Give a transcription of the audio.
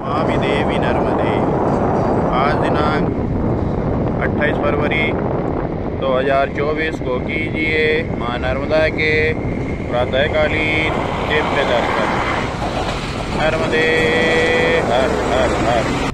मामी देवी नर्मदे आज दिनांक 28 फरवरी 2024 को कीजिए माँ नर्मदा के प्रातःकालीन दिव्य दर्शन। नर्मदे, हर हर हर।